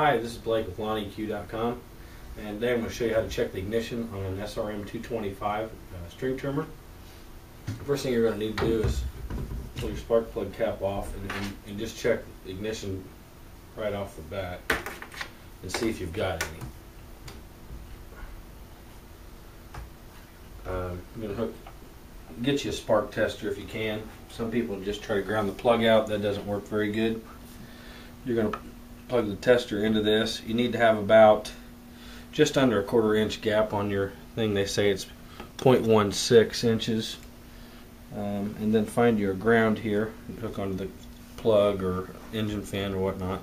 Hi, this is Blake with LawnEQ.com and today I'm going to show you how to check the ignition on an SRM 225 uh, string trimmer. First thing you're going to need to do is pull your spark plug cap off and, and, and just check the ignition right off the bat and see if you've got any. Um, I'm going to hook, get you a spark tester if you can. Some people just try to ground the plug out. That doesn't work very good. You're going to plug the tester into this. You need to have about just under a quarter inch gap on your thing. They say it's 0.16 inches. Um, and then find your ground here. Hook onto the plug or engine fan or whatnot.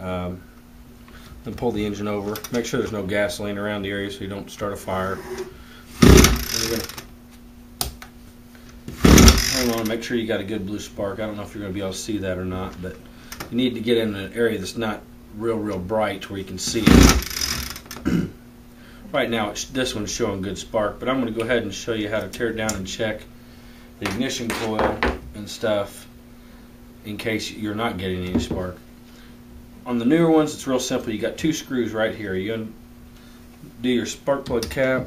Um, and pull the engine over. Make sure there's no gasoline around the area so you don't start a fire. Hold on, make sure you got a good blue spark. I don't know if you're going to be able to see that or not, but you need to get in an area that's not real, real bright where you can see it. right now, this one's showing good spark, but I'm going to go ahead and show you how to tear down and check the ignition coil and stuff in case you're not getting any spark. On the newer ones, it's real simple. You got two screws right here. You do your spark plug cap.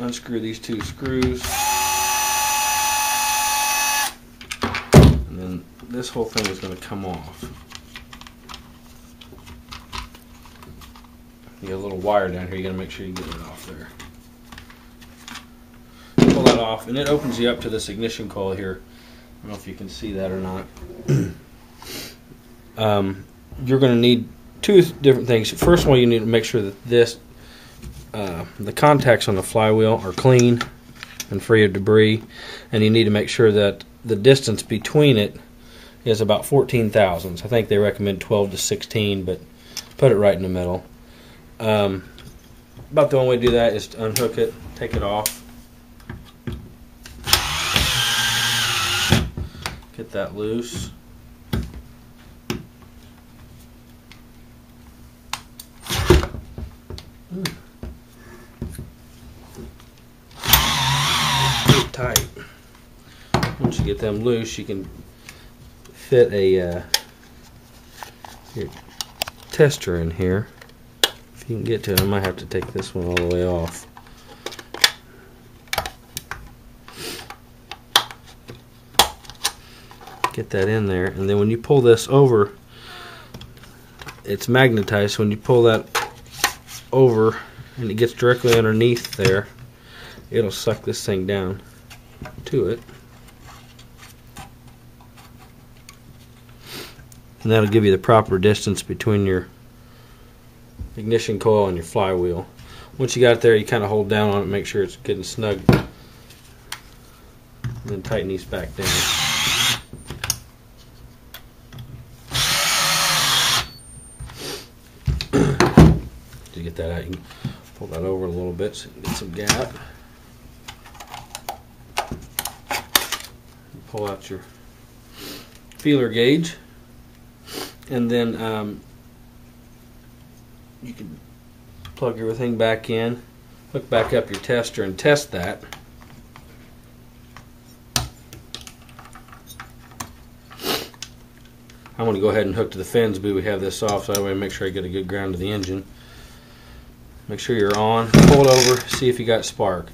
Unscrew these two screws. This whole thing is going to come off. You got a little wire down here, you got to make sure you get it off there. Pull that off, and it opens you up to this ignition coil here. I don't know if you can see that or not. um, you're going to need two different things. First of all, you need to make sure that this, uh, the contacts on the flywheel are clean and free of debris, and you need to make sure that the distance between it is about 14 thousandths. I think they recommend 12 to 16, but put it right in the middle. Um, about the only way to do that is to unhook it, take it off, get that loose. tight. Once you get them loose, you can fit a uh, tester in here. If you can get to it, I might have to take this one all the way off. Get that in there, and then when you pull this over, it's magnetized. So when you pull that over and it gets directly underneath there, it'll suck this thing down to it. And that'll give you the proper distance between your ignition coil and your flywheel. Once you got it there, you kind of hold down on it, make sure it's getting snug, and then tighten these back down. to get that out, you can pull that over a little bit so you get some gap. Pull out your feeler gauge and then um, you can plug everything back in hook back up your tester and test that. I'm going to go ahead and hook to the fins but we have this off so that way I make sure I get a good ground to the engine. Make sure you're on pull it over see if you got spark.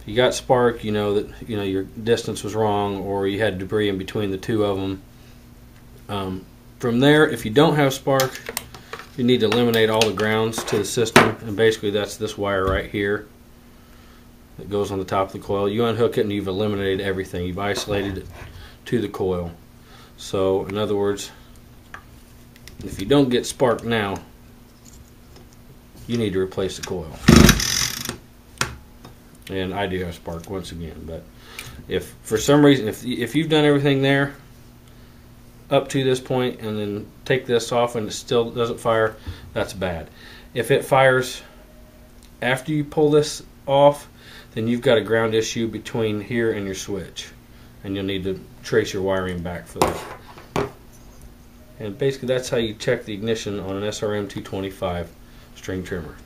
If you got spark you know that you know your distance was wrong or you had debris in between the two of them. Um, from there, if you don't have spark, you need to eliminate all the grounds to the system, and basically that's this wire right here that goes on the top of the coil. You unhook it and you've eliminated everything. You've isolated it to the coil. So, in other words, if you don't get spark now, you need to replace the coil. And I do have spark once again, but if for some reason, if if you've done everything there up to this point and then take this off and it still doesn't fire, that's bad. If it fires after you pull this off, then you've got a ground issue between here and your switch. And you'll need to trace your wiring back for that. And basically that's how you check the ignition on an SRM 225 string trimmer.